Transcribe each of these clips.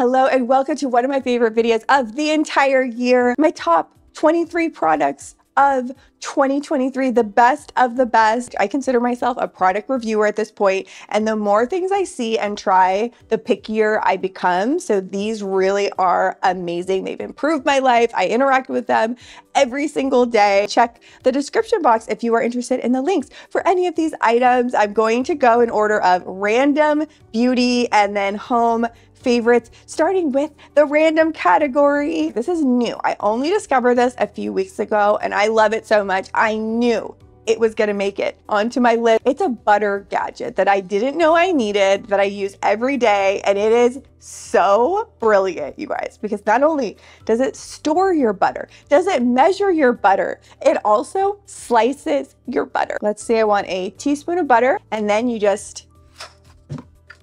Hello and welcome to one of my favorite videos of the entire year. My top 23 products of 2023, the best of the best. I consider myself a product reviewer at this point, and the more things I see and try, the pickier I become. So these really are amazing. They've improved my life. I interact with them every single day. Check the description box if you are interested in the links for any of these items. I'm going to go in order of random, beauty, and then home favorites, starting with the random category. This is new. I only discovered this a few weeks ago and I love it so much. I knew it was going to make it onto my list. It's a butter gadget that I didn't know I needed, that I use every day, and it is so brilliant, you guys, because not only does it store your butter, does it measure your butter, it also slices your butter. Let's say I want a teaspoon of butter, and then you just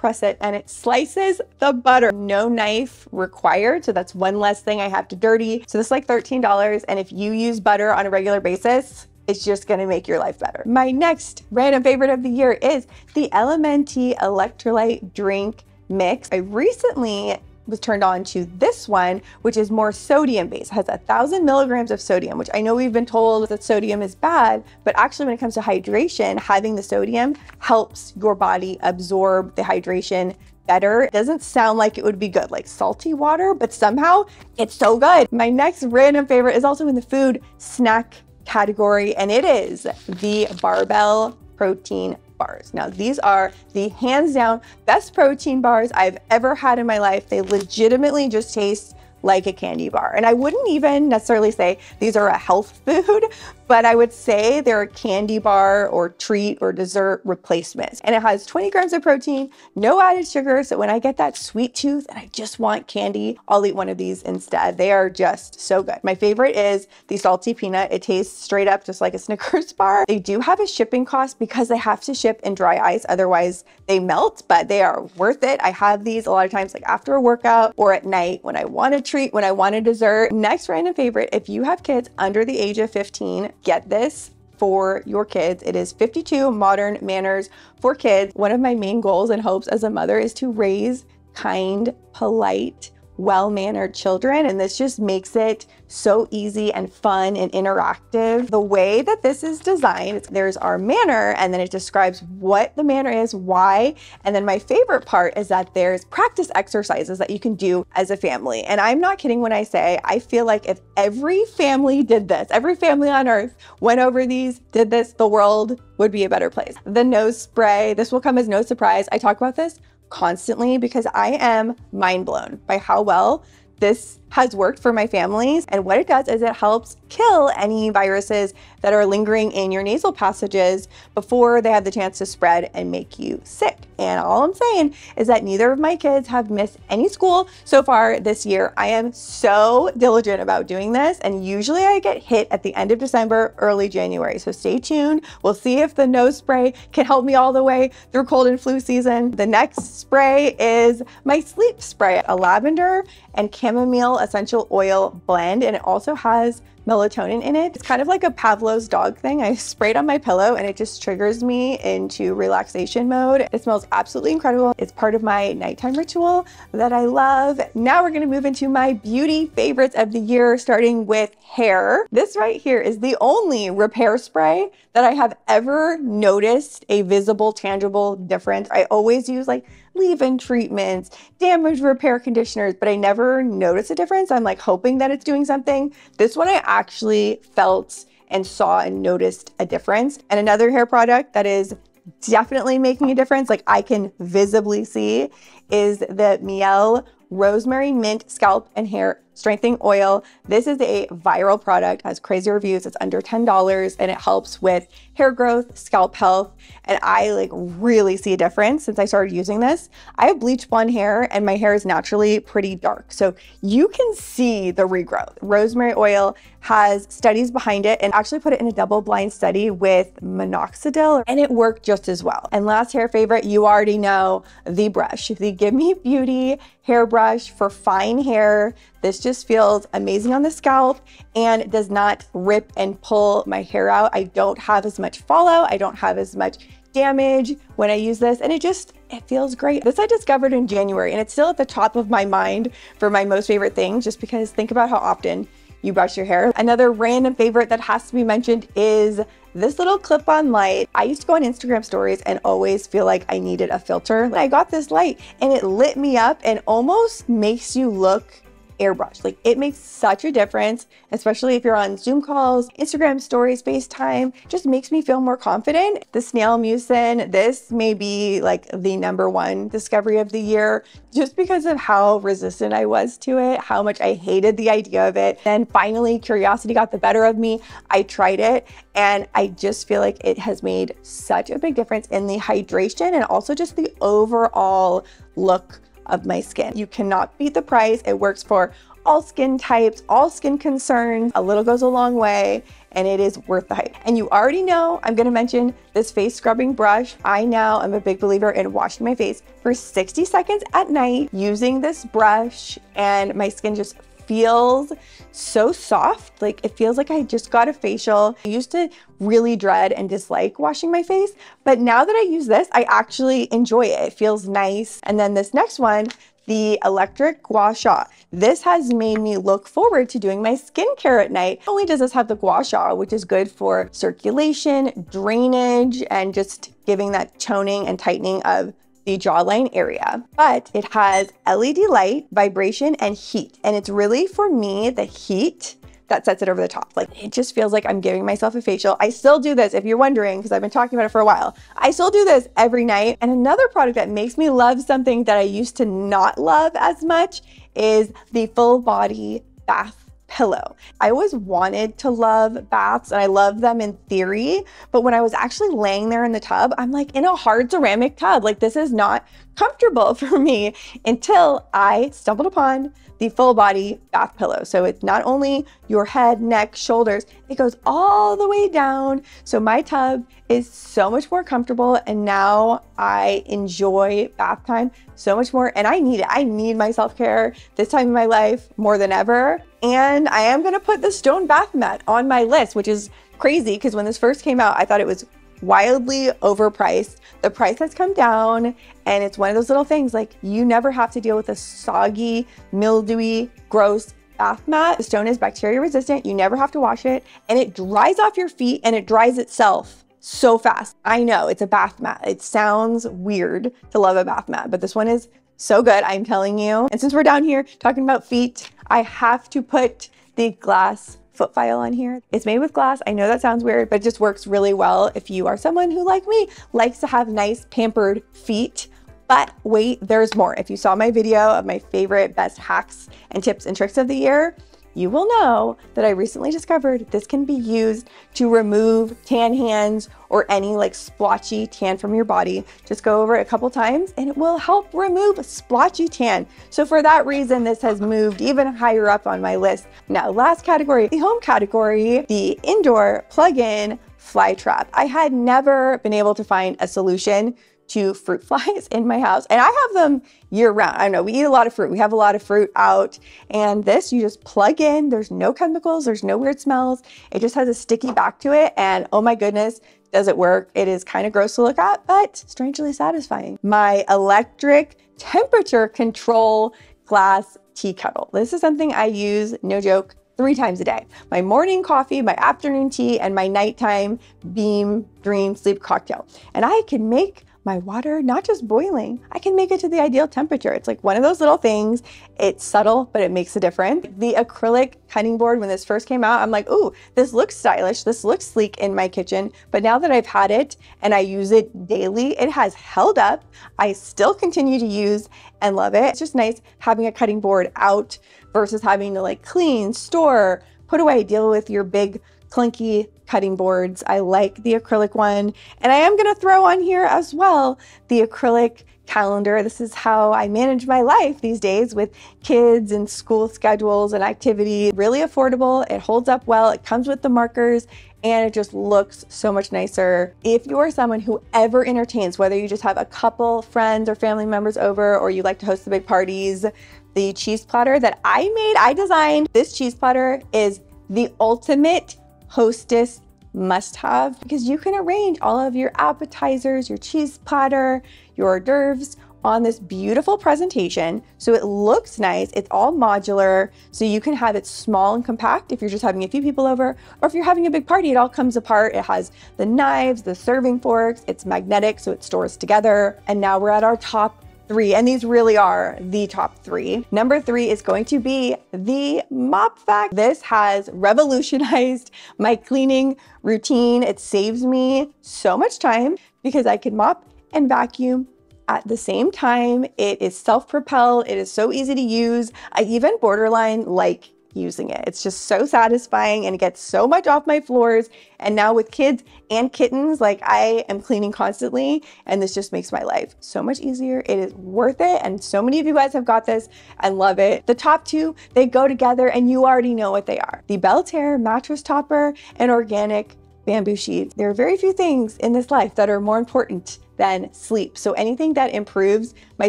press it and it slices the butter. No knife required. So that's one less thing I have to dirty. So this is like $13. And if you use butter on a regular basis, it's just gonna make your life better. My next random favorite of the year is the LMNT electrolyte drink mix. I recently was turned on to this one, which is more sodium based, it has a thousand milligrams of sodium, which I know we've been told that sodium is bad, but actually when it comes to hydration, having the sodium helps your body absorb the hydration better. It doesn't sound like it would be good, like salty water, but somehow it's so good. My next random favorite is also in the food snack category, and it is the Barebells Protein bars. Now, these are the hands down best protein bars I've ever had in my life. They legitimately just taste like a candy bar. And I wouldn't even necessarily say these are a health food, but I would say they're a candy bar or treat or dessert replacement. And it has 20 grams of protein, no added sugar. So when I get that sweet tooth and I just want candy, I'll eat one of these instead. They are just so good. My favorite is the salty peanut. It tastes straight up just like a Snickers bar. They do have a shipping cost because they have to ship in dry ice. Otherwise they melt, but they are worth it. I have these a lot of times like after a workout or at night when I want to treat when I want a dessert. Next random favorite, if you have kids under the age of 15, get this for your kids. It is 52 modern manners for kids. One of my main goals and hopes as a mother is to raise kind, polite, well-mannered children and this just makes it so easy and fun and interactive. The way that this is designed, there's our manner and then it describes what the manner is, why, and then my favorite part is that there's practice exercises that you can do as a family. And I'm not kidding when I say I feel like if every family did this, every family on earth went over these, did this, the world would be a better place. The nose spray, this will come as no surprise. I talk about this constantly because I am mind blown by how well this has worked for my families. And what it does is it helps kill any viruses that are lingering in your nasal passages before they have the chance to spread and make you sick. And all I'm saying is that neither of my kids have missed any school so far this year. I am so diligent about doing this. And usually I get hit at the end of December, early January. So stay tuned. We'll see if the nose spray can help me all the way through cold and flu season. The next spray is my sleep spray, a lavender and chamomile essential oil blend. And it also has melatonin in it. It's kind of like a Pavlov's dog thing. I spray it on my pillow and it just triggers me into relaxation mode. It smells absolutely incredible. It's part of my nighttime ritual that I love. Now we're gonna move into my beauty favorites of the year, starting with hair. This right here is the only repair spray that I have ever noticed a visible, tangible difference. I always use like leave-in treatments, damage repair conditioners, but I never notice a difference. I'm like hoping that it's doing something. This one I actually felt and saw and noticed a difference. And another hair product that is definitely making a difference, like I can visibly see, is the Mielle Rosemary Mint Scalp and Hair Strengthening Oil. This is a viral product, has crazy reviews. It's under $10 and it helps with hair growth, scalp health. And I like really see a difference since I started using this. I have bleach blonde hair and my hair is naturally pretty dark. So you can see the regrowth. Rosemary oil has studies behind it and actually put it in a double blind study with minoxidil and it worked just as well. And last hair favorite, you already know the brush, the Gimme Beauty hairbrush for fine hair. This just feels amazing on the scalp and does not rip and pull my hair out. I don't have as much fallout. I don't have as much damage when I use this and it just it feels great. This I discovered in January and it's still at the top of my mind for my most favorite things just because think about how often you brush your hair. Another random favorite that has to be mentioned is this little clip-on light. I used to go on Instagram stories and always feel like I needed a filter. I got this light and it lit me up and almost makes you look airbrush. Like it makes such a difference, especially if you're on Zoom calls, Instagram stories, FaceTime, just makes me feel more confident. The snail mucin, this may be like the number one discovery of the year just because of how resistant I was to it, how much I hated the idea of it. Then finally curiosity got the better of me. I tried it and I just feel like it has made such a big difference in the hydration and also just the overall look of my skin. You cannot beat the price. It works for all skin types, all skin concerns. A little goes a long way and it is worth the hype. And you already know I'm gonna mention this face scrubbing brush. I now am a big believer in washing my face for 60 seconds at night using this brush and my skin just feels so soft. Like it feels like I just got a facial. I used to really dread and dislike washing my face, but now that I use this, I actually enjoy it. It feels nice. And then this next one, the electric gua sha. This has made me look forward to doing my skincare at night. Not only does this have the gua sha, which is good for circulation, drainage, and just giving that toning and tightening of the jawline area, but it has LED light, vibration, and heat. And it's really for me, the heat that sets it over the top. Like it just feels like I'm giving myself a facial. I still do this if you're wondering, because I've been talking about it for a while. I still do this every night. And another product that makes me love something that I used to not love as much is the full body bath pillow. I always wanted to love baths and I love them in theory, but when I was actually laying there in the tub, I'm like in a hard ceramic tub. Like this is not comfortable for me until I stumbled upon the full body bath pillow. So it's not only your head, neck, shoulders, it goes all the way down. So my tub is so much more comfortable and now I enjoy bath time so much more and I need it. I need my self-care this time in my life more than ever. And I am gonna put the stone bath mat on my list, which is crazy because when this first came out, I thought it was wildly overpriced. The price has come down, and it's one of those little things like you never have to deal with a soggy, mildewy, gross bath mat. The stone is bacteria resistant, you never have to wash it, and it dries off your feet and it dries itself so fast. I know it's a bath mat. It sounds weird to love a bath mat, but this one is so good, I'm telling you. And since we're down here talking about feet, I have to put the glass foot file on here. It's made with glass. I know that sounds weird, but it just works really well if you are someone who, like me, likes to have nice pampered feet. But wait, there's more. If you saw my video of my favorite best hacks and tips and tricks of the year, you will know that I recently discovered this can be used to remove tan hands or any like splotchy tan from your body. Just go over it a couple times and it will help remove splotchy tan. So for that reason, this has moved even higher up on my list. Now, last category, the home category, the indoor plug-in fly trap. I had never been able to find a solution to fruit flies in my house. And I have them year round. I know we eat a lot of fruit. We have a lot of fruit out. And this you just plug in. There's no chemicals. There's no weird smells. It just has a sticky back to it. And oh my goodness, does it work? It is kind of gross to look at, but strangely satisfying. My electric temperature control glass tea kettle. This is something I use, no joke, three times a day. My morning coffee, my afternoon tea, and my nighttime beam dream sleep cocktail. And I can make my water not just boiling, I can make it to the ideal temperature. It's like one of those little things. It's subtle, but it makes a difference. The acrylic cutting board, when this first came out, I'm like, ooh, this looks stylish. This looks sleek in my kitchen. But now that I've had it and I use it daily, it has held up. I still continue to use and love it. It's just nice having a cutting board out versus having to like clean, store, put away, deal with your big clunky cutting boards. I like the acrylic one. And I am going to throw on here as well the acrylic calendar. This is how I manage my life these days with kids and school schedules and activity. Really affordable. It holds up well. It comes with the markers and it just looks so much nicer. If you are someone who ever entertains, whether you just have a couple friends or family members over or you like to host the big parties, the cheese platter that I made, I designed, this cheese platter is the ultimate hostess must have because you can arrange all of your appetizers, your cheese platter, your hors d'oeuvres on this beautiful presentation. So it looks nice. It's all modular. So you can have it small and compact if you're just having a few people over, or if you're having a big party, it all comes apart. It has the knives, the serving forks, it's magnetic, so it stores together. And now we're at our top three, and these really are the top three. Number three is going to be the Mop Vac. This has revolutionized my cleaning routine. It saves me so much time because I can mop and vacuum at the same time. It is self-propelled. It is so easy to use. I even borderline like using it. It's just so satisfying and it gets so much off my floors. And now with kids and kittens, like I am cleaning constantly and this just makes my life so much easier. It is worth it. And so many of you guys have got this and love it. The top two, they go together and you already know what they are. The Belterre mattress topper and organic bamboo sheets. There are very few things in this life that are more important than sleep. So anything that improves my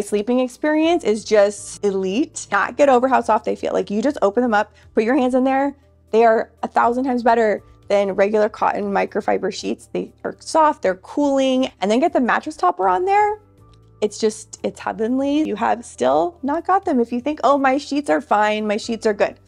sleeping experience is just elite. Not get over how soft they feel. Like you just open them up, put your hands in there. They are a thousand times better than regular cotton microfiber sheets. They are soft, they're cooling, and then get the mattress topper on there. It's just, it's heavenly. You have still not got them. If you think, oh, my sheets are fine, my sheets are good.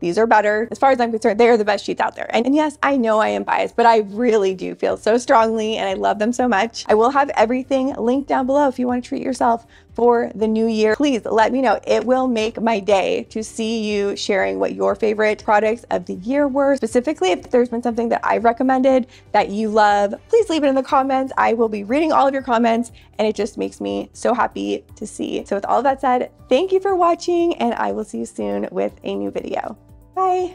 These are better. As far as I'm concerned, they are the best sheets out there. And, and, yes, I know I am biased, but I really do feel so strongly and I love them so much. I will have everything linked down below if you want to treat yourself for the new year. Please let me know. It will make my day to see you sharing what your favorite products of the year were. Specifically, if there's been something that I've recommended that you love, please leave it in the comments. I will be reading all of your comments and it just makes me so happy to see. So with all that said, thank you for watching and I will see you soon with a new video. Bye.